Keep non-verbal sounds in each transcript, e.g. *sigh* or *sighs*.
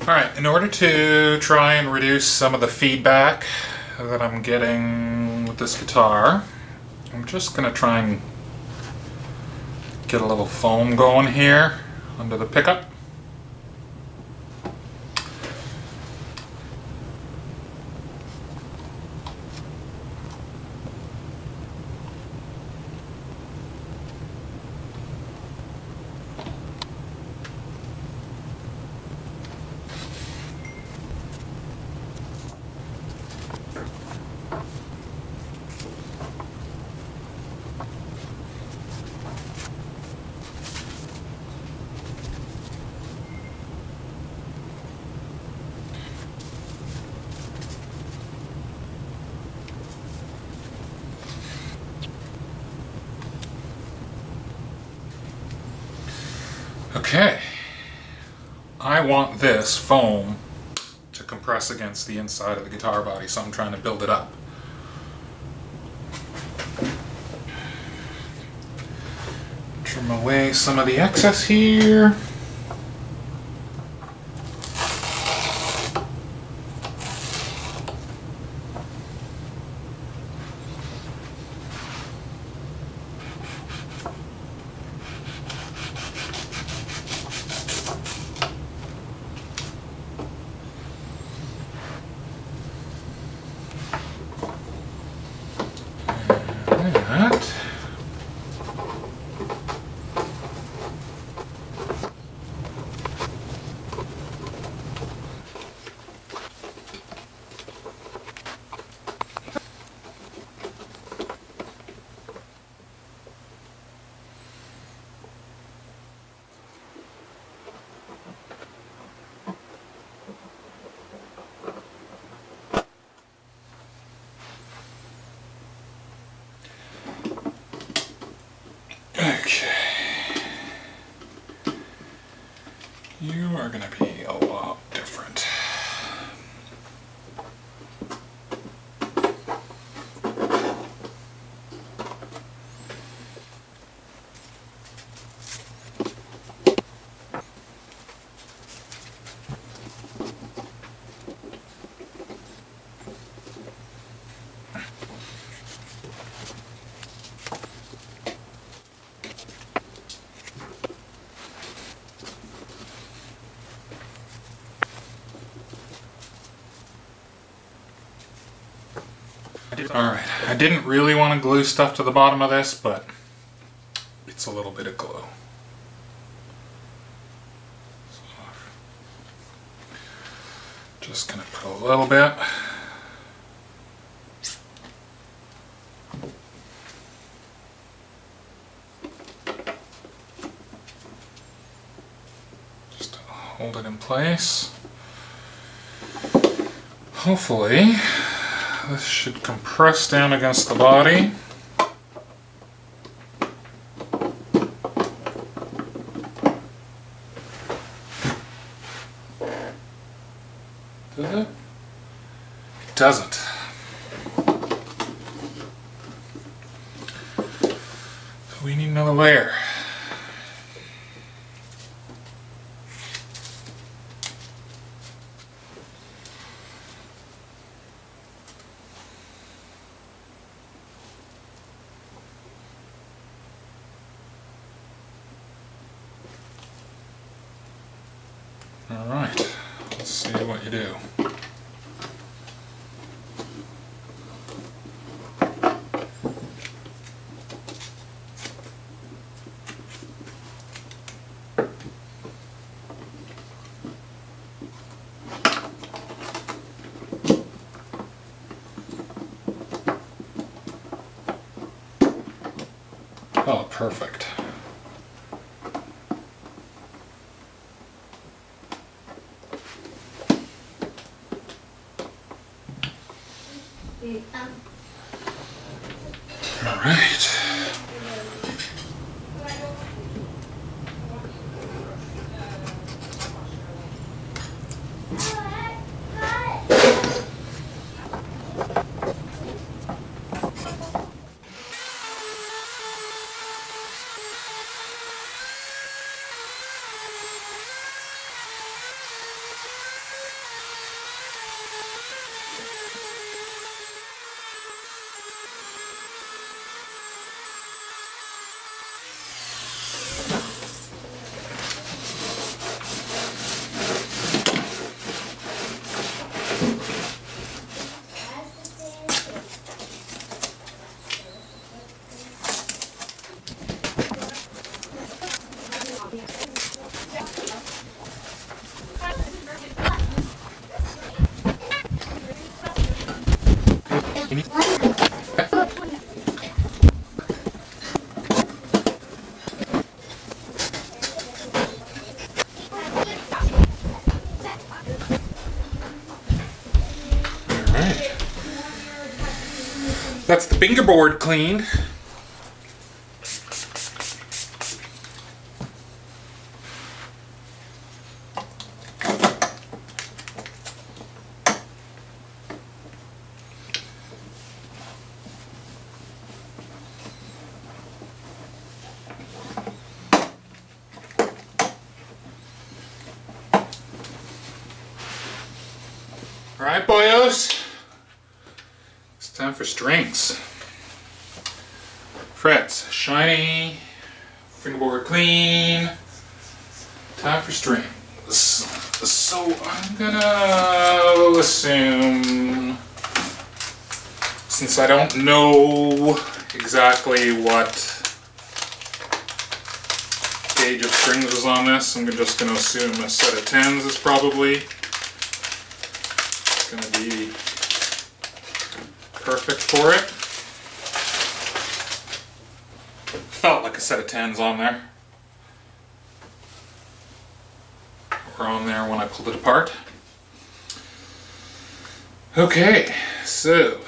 Alright, in order to try and reduce some of the feedback that I'm getting with this guitar, I'm just going to try and get a little foam going here under the pickup. Okay. I want this foam to compress against the inside of the guitar body, so I'm trying to build it up. Trim away some of the excess here. that. Okay. You are going to be a lot different. Alright, I didn't really want to glue stuff to the bottom of this, but it's a little bit of glue. Just gonna put a little bit. Just to hold it in place. Hopefully, this should compress down against the body. Does it? It doesn't. We need another layer. All right, let's see what you do. Oh, perfect. Um, All right. That's the fingerboard cleaned. Alright, boyos. For strings. Frets, shiny, fingerboard clean. Time for strings. So I'm gonna assume, since I don't know exactly what gauge of strings was on this, I'm just gonna assume a set of tens is probably gonna be perfect for it. Felt like a set of tens on there. Were on there when I pulled it apart. Okay, so.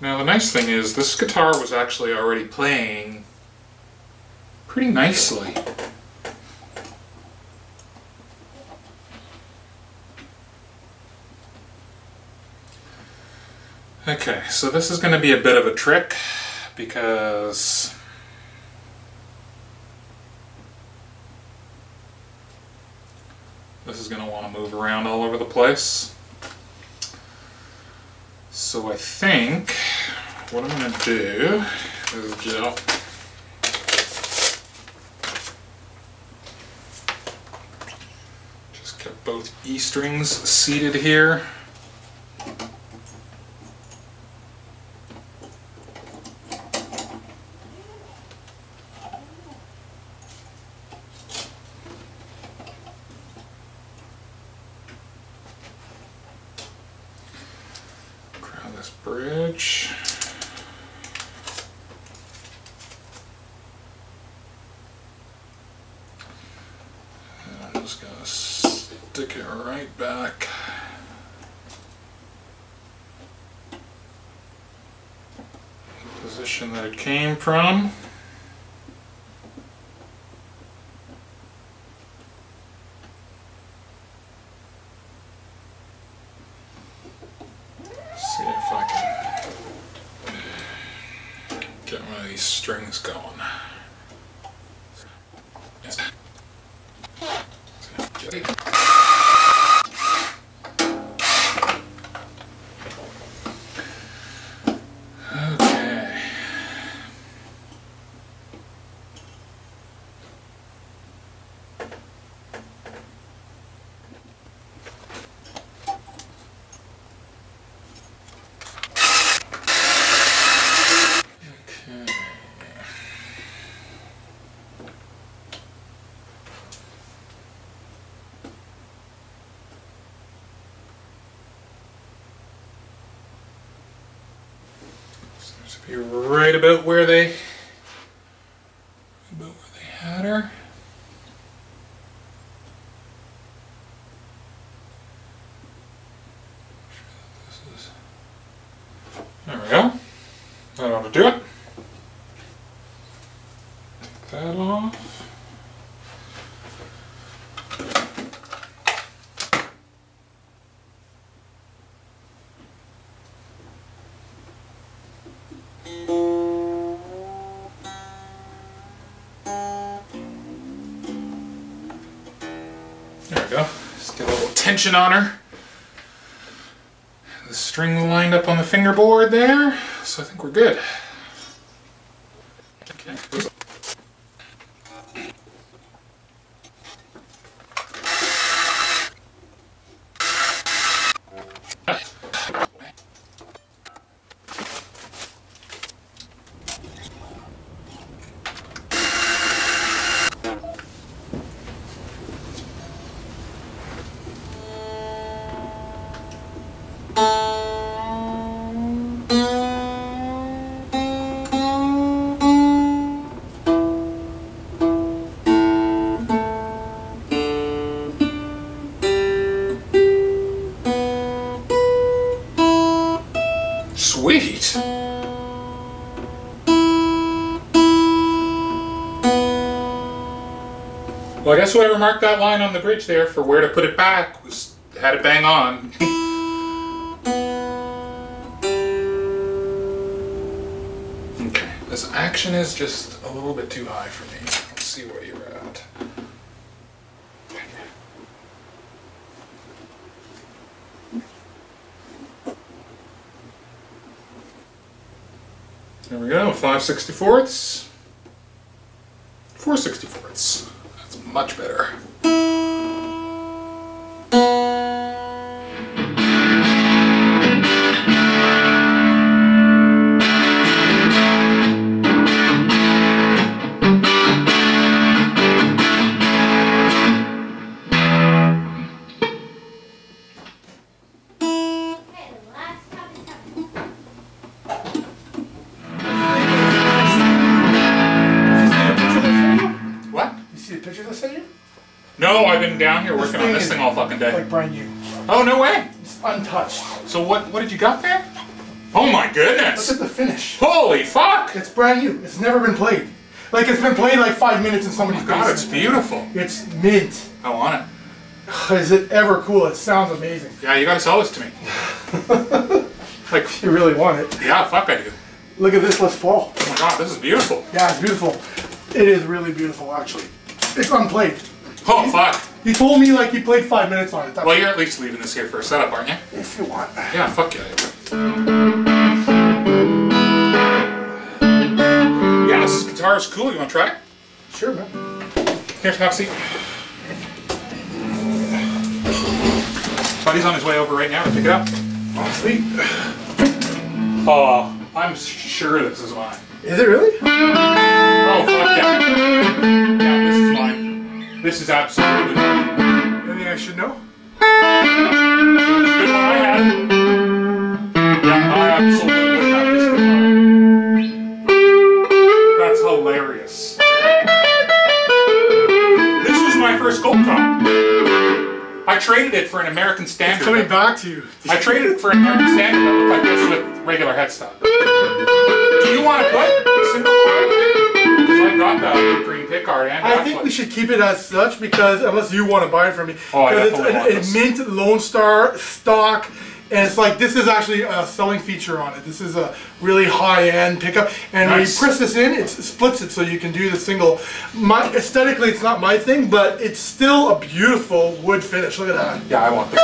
Now the nice thing is this guitar was actually already playing pretty nicely. Okay, so this is going to be a bit of a trick because this is going to want to move around all over the place. So I think what I'm going to do is just just get both E strings seated here. Bridge. And I'm just gonna stick it right back. the Position that it came from. See if I can get one of these strings going. Okay. Okay. Seems to be right about where they about where they had her. Go. Just get a little tension on her. The strings lined up on the fingerboard there, so I think we're good. I guess whoever marked that line on the bridge there for where to put it back was had it bang on. *laughs* okay, this action is just a little bit too high for me. Let's see where you're at. There we go, 5 64ths. 4 64ths. Much better. Working on this is thing all fucking day. Like brand new. Oh, no way! It's untouched. So what, what did you got there? Oh my Look goodness! at the finish. Holy fuck! It's brand new. It's never been played. Like it's been played like five minutes in somebody's oh God, it's beautiful. It's mint. I want it. *sighs* Is it ever cool? It sounds amazing. Yeah, you gotta sell this to me. *laughs* like, You really want it. yeah, fuck I do. Look at this Les Paul. Oh my god, this is beautiful. Yeah, it's beautiful. It is really beautiful, actually. It's unplayed. Oh fuck. He told me like he played five minutes on it. That's Well, you're at least leaving this here for a setup, aren't you? if you want. Yeah, fuck yeah. Yeah, this guitar is cool. You wanna try it? Sure, man. Here, have a seat. Buddy's on his way over right now to pick it up. Oh, sweet. Oh, I'm sure this is mine. Is it really? Oh, fuck yeah. Yeah, this is mine. This is absolutely mine. Anything I should know? I had. Yeah, I absolutely have this guitar. That's hilarious. This was my first gold cup. I traded it for an American Standard. Coming back to you. I traded it for an American Standard that looked like this with regular headstock. The green pick art and I think we should keep it as such because unless you want to buy it from me, Oh, because want it's a, a mint Lone Star Strat, and it's like this is actually a selling feature on it. This is a really high end pickup, and when you press this in, it splits it so you can do the single. My aesthetically, it's not my thing, but it's still a beautiful wood finish. Look at that. Yeah, I want this